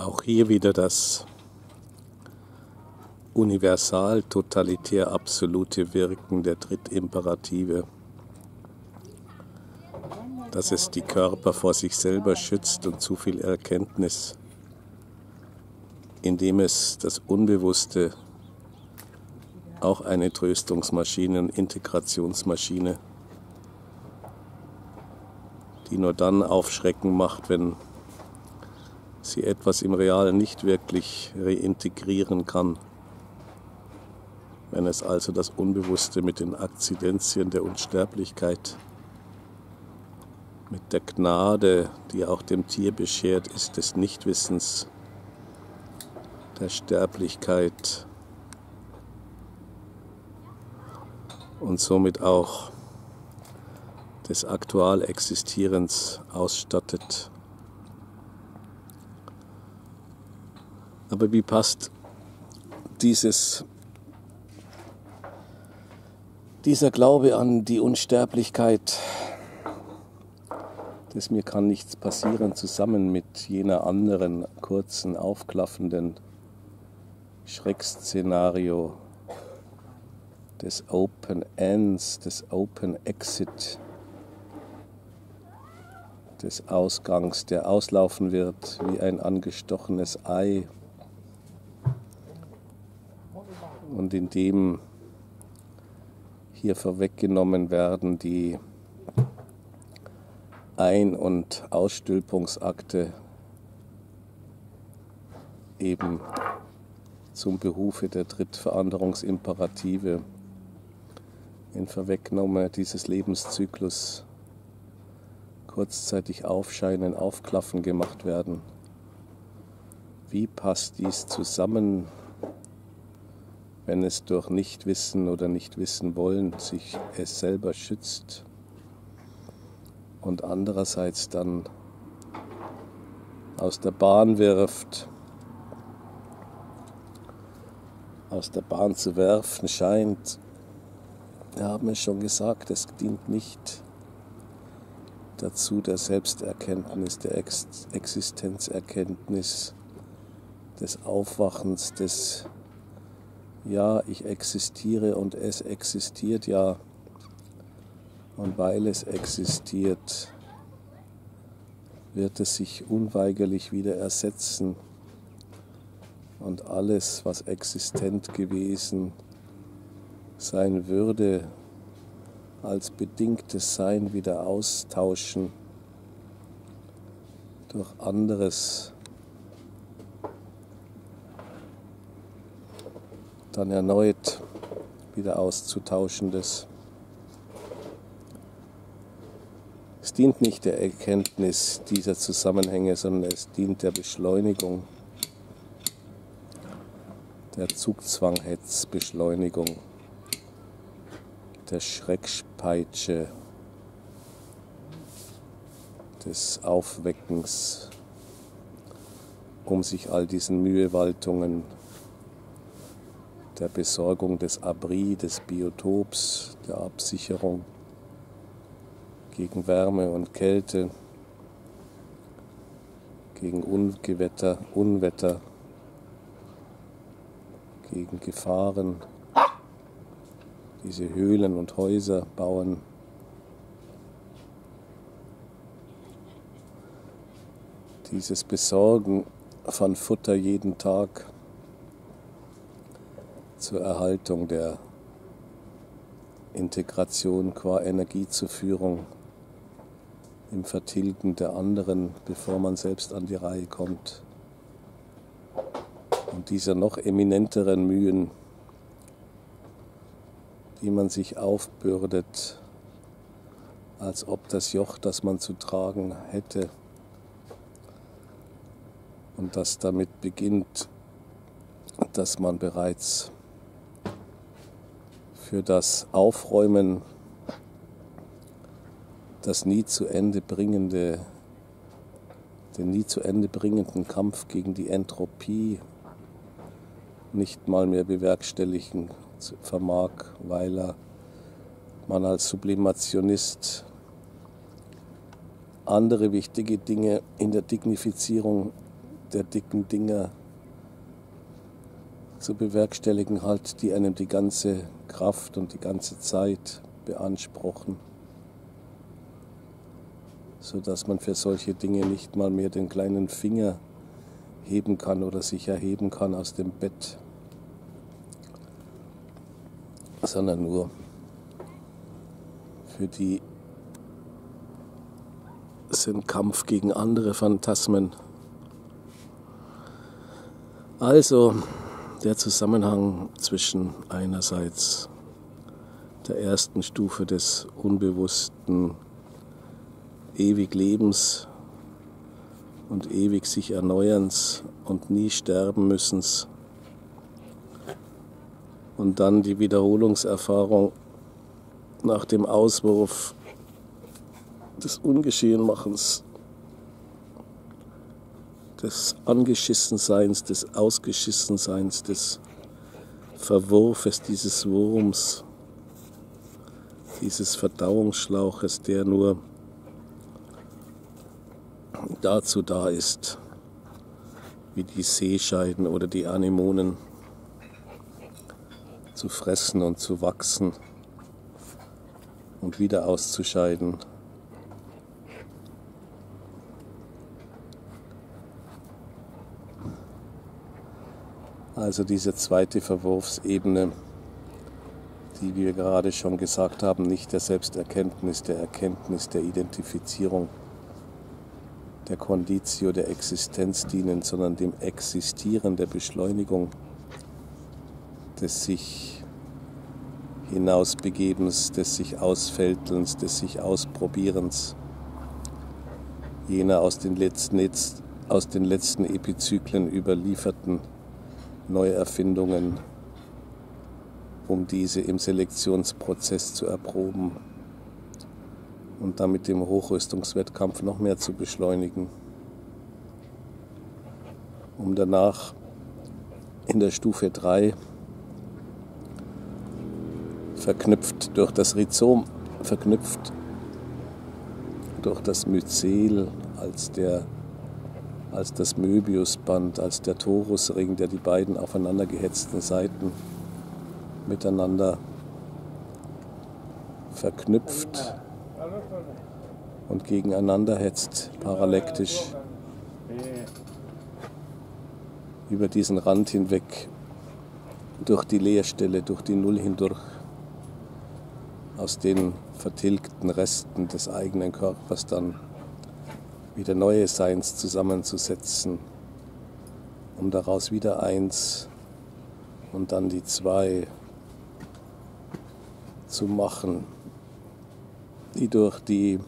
Auch hier wieder das universal totalitär absolute Wirken der Drittimperative, dass es die Körper vor sich selber schützt und zu viel Erkenntnis, indem es das Unbewusste auch eine Tröstungsmaschine und Integrationsmaschine, die nur dann Aufschrecken macht, wenn sie etwas im Realen nicht wirklich reintegrieren kann. Wenn es also das Unbewusste mit den Akzidenzien der Unsterblichkeit, mit der Gnade, die auch dem Tier beschert ist, des Nichtwissens, der Sterblichkeit und somit auch des Aktualexistierens ausstattet. Aber wie passt dieses, dieser Glaube an die Unsterblichkeit, des mir kann nichts passieren, zusammen mit jener anderen kurzen, aufklaffenden Schreckszenario des Open Ends, des Open Exit, des Ausgangs, der auslaufen wird wie ein angestochenes Ei und in dem hier vorweggenommen werden die Ein- und Ausstülpungsakte eben zum Behufe der Drittveränderungsimperative in Vorwegnahme dieses Lebenszyklus kurzzeitig aufscheinen, aufklaffen gemacht werden. Wie passt dies zusammen wenn es durch Nichtwissen oder Nichtwissen wollen sich es selber schützt und andererseits dann aus der Bahn wirft, aus der Bahn zu werfen scheint. Wir haben es schon gesagt, es dient nicht dazu der Selbsterkenntnis, der Existenzerkenntnis, des Aufwachens, des ja, ich existiere und es existiert ja. Und weil es existiert, wird es sich unweigerlich wieder ersetzen. Und alles, was existent gewesen sein würde, als bedingtes Sein wieder austauschen durch anderes dann erneut wieder auszutauschendes. Es dient nicht der Erkenntnis dieser Zusammenhänge, sondern es dient der Beschleunigung, der Zugzwanghetzbeschleunigung, der Schreckspeitsche, des Aufweckens, um sich all diesen Mühewaltungen der Besorgung des Abri, des Biotops, der Absicherung gegen Wärme und Kälte, gegen Ungewetter, Unwetter, gegen Gefahren, diese Höhlen und Häuser bauen. Dieses Besorgen von Futter jeden Tag zur Erhaltung der Integration qua Energiezuführung im Vertilgen der anderen, bevor man selbst an die Reihe kommt. Und dieser noch eminenteren Mühen, die man sich aufbürdet, als ob das Joch, das man zu tragen hätte, und das damit beginnt, dass man bereits für das Aufräumen, das nie zu Ende bringende, den nie zu Ende bringenden Kampf gegen die Entropie nicht mal mehr bewerkstelligen vermag, weil er man als Sublimationist andere wichtige Dinge in der Dignifizierung der dicken Dinger zu bewerkstelligen halt, die einem die ganze Kraft und die ganze Zeit beanspruchen, sodass man für solche Dinge nicht mal mehr den kleinen Finger heben kann oder sich erheben kann aus dem Bett, sondern nur für die sind Kampf gegen andere Phantasmen. Also der Zusammenhang zwischen einerseits der ersten Stufe des unbewussten ewig Lebens und ewig sich erneuerns und nie sterben müssens und dann die Wiederholungserfahrung nach dem Auswurf des Ungeschehenmachens, des Angeschissenseins, des Ausgeschissenseins, des Verwurfes dieses Wurms, dieses Verdauungsschlauches, der nur dazu da ist, wie die Seescheiden oder die Anemonen zu fressen und zu wachsen und wieder auszuscheiden. Also diese zweite Verwurfsebene, die wir gerade schon gesagt haben, nicht der Selbsterkenntnis, der Erkenntnis, der Identifizierung, der Conditio, der Existenz dienen, sondern dem Existieren, der Beschleunigung des sich hinausbegebens, des sich ausfältelns, des sich ausprobierens, jener aus den letzten, aus den letzten Epizyklen überlieferten Neuerfindungen, um diese im Selektionsprozess zu erproben und damit den Hochrüstungswettkampf noch mehr zu beschleunigen, um danach in der Stufe 3 verknüpft durch das Rhizom, verknüpft durch das Myzel als der als das Möbiusband, als der Torusring, der die beiden aufeinander gehetzten Seiten miteinander verknüpft und gegeneinander hetzt, parallektisch über diesen Rand hinweg, durch die Leerstelle, durch die Null hindurch, aus den vertilgten Resten des eigenen Körpers dann wieder neue Seins zusammenzusetzen, um daraus wieder eins und dann die zwei zu machen, die durch die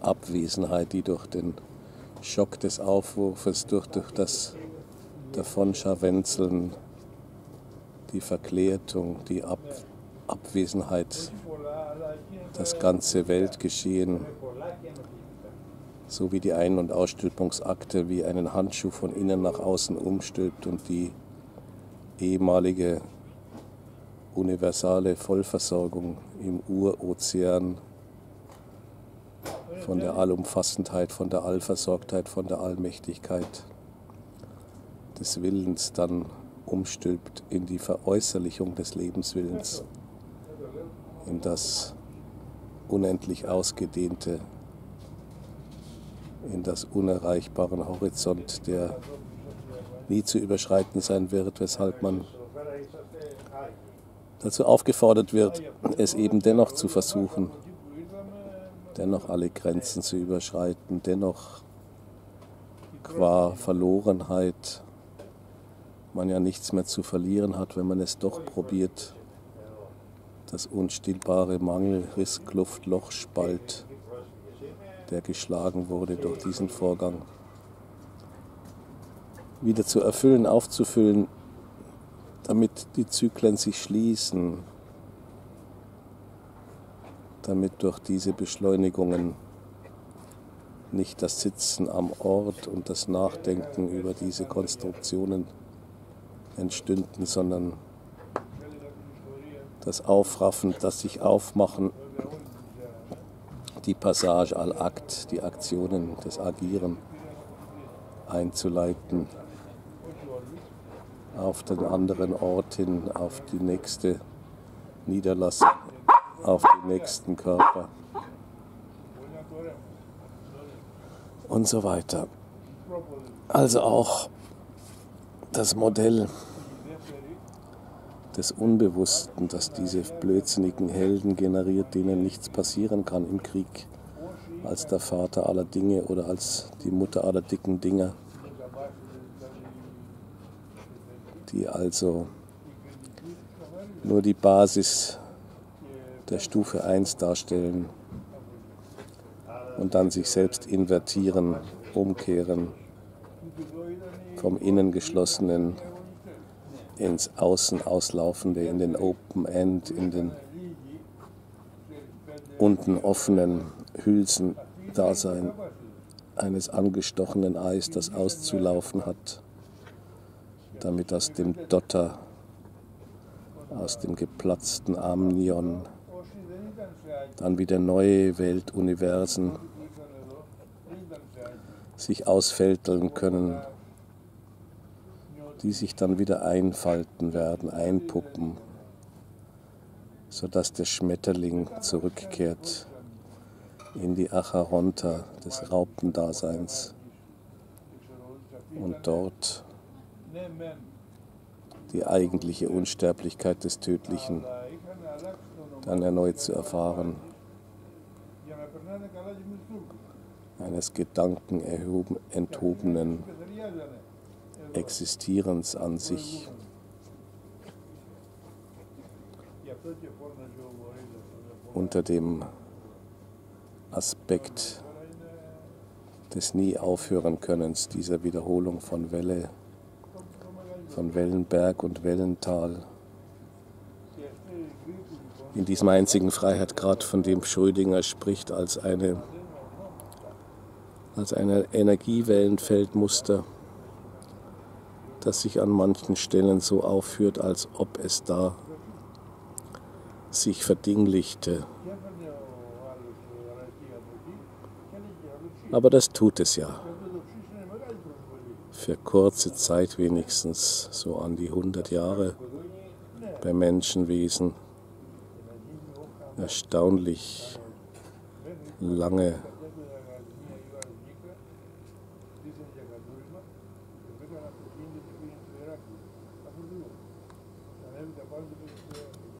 Abwesenheit, die durch den Schock des Aufwurfes, durch, durch das Davonscharwenzeln, die Verklärtung, die Ab Abwesenheit, das ganze Weltgeschehen so wie die Ein- und Ausstülpungsakte wie einen Handschuh von innen nach außen umstülpt und die ehemalige universale Vollversorgung im Urozean von der Allumfassendheit, von der Allversorgtheit, von der Allmächtigkeit des Willens dann umstülpt in die Veräußerlichung des Lebenswillens, in das unendlich ausgedehnte in das unerreichbaren Horizont, der nie zu überschreiten sein wird, weshalb man dazu aufgefordert wird, es eben dennoch zu versuchen, dennoch alle Grenzen zu überschreiten, dennoch qua Verlorenheit man ja nichts mehr zu verlieren hat, wenn man es doch probiert, das unstillbare Mangel, Riss, Kluft, Loch, Spalt der geschlagen wurde durch diesen Vorgang, wieder zu erfüllen, aufzufüllen, damit die Zyklen sich schließen, damit durch diese Beschleunigungen nicht das Sitzen am Ort und das Nachdenken über diese Konstruktionen entstünden, sondern das Aufraffen, das sich aufmachen die Passage al Akt, die Aktionen, das Agieren, einzuleiten auf den anderen Ort hin, auf die nächste Niederlassung, auf den nächsten Körper und so weiter. Also auch das Modell des Unbewussten, das diese blödsinnigen Helden generiert, denen nichts passieren kann im Krieg, als der Vater aller Dinge oder als die Mutter aller dicken Dinge, die also nur die Basis der Stufe 1 darstellen und dann sich selbst invertieren, umkehren, vom innen geschlossenen ins Außen auslaufende, in den Open End, in den unten offenen Hülsen-Dasein eines angestochenen Eis, das auszulaufen hat, damit aus dem Dotter, aus dem geplatzten Amnion, dann wieder neue Weltuniversen sich ausfälteln können, die sich dann wieder einfalten werden, einpuppen, sodass der Schmetterling zurückkehrt in die Acharonta des Raupendaseins und dort die eigentliche Unsterblichkeit des Tödlichen dann erneut zu erfahren, eines Gedanken enthobenen Existierens an sich. Unter dem Aspekt des nie aufhören Könnens, dieser Wiederholung von Welle, von Wellenberg und Wellental. In diesem einzigen Freiheitgrad, von dem Schrödinger spricht, als eine als ein Energiewellenfeldmuster das sich an manchen Stellen so aufführt, als ob es da sich verdinglichte. Aber das tut es ja. Für kurze Zeit wenigstens, so an die 100 Jahre bei Menschenwesen. Erstaunlich lange